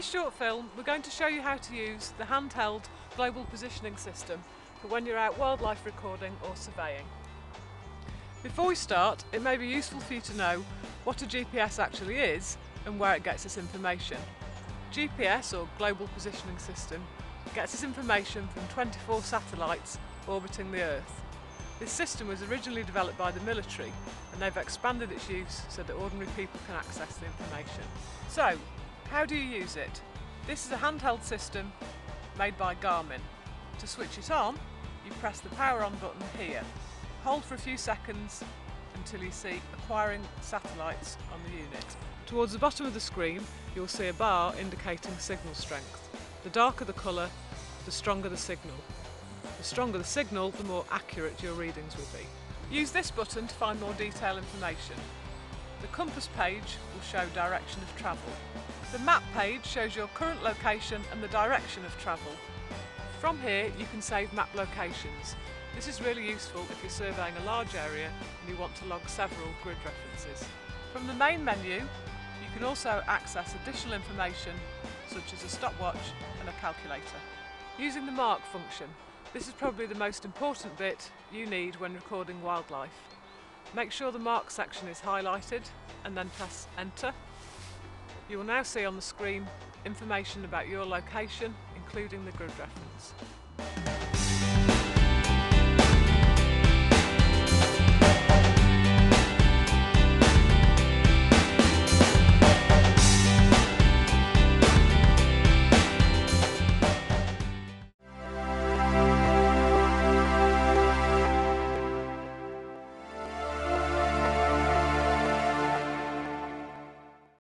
this short film we're going to show you how to use the handheld global positioning system for when you're out wildlife recording or surveying. Before we start it may be useful for you to know what a GPS actually is and where it gets its information. GPS or Global Positioning System gets its information from 24 satellites orbiting the Earth. This system was originally developed by the military and they've expanded its use so that ordinary people can access the information. So, how do you use it? This is a handheld system made by Garmin. To switch it on, you press the power on button here. Hold for a few seconds until you see acquiring satellites on the unit. Towards the bottom of the screen, you'll see a bar indicating signal strength. The darker the colour, the stronger the signal. The stronger the signal, the more accurate your readings will be. Use this button to find more detailed information. The compass page will show direction of travel. The map page shows your current location and the direction of travel. From here you can save map locations. This is really useful if you're surveying a large area and you want to log several grid references. From the main menu you can also access additional information such as a stopwatch and a calculator. Using the mark function, this is probably the most important bit you need when recording wildlife. Make sure the mark section is highlighted and then press enter. You will now see on the screen information about your location including the grid reference.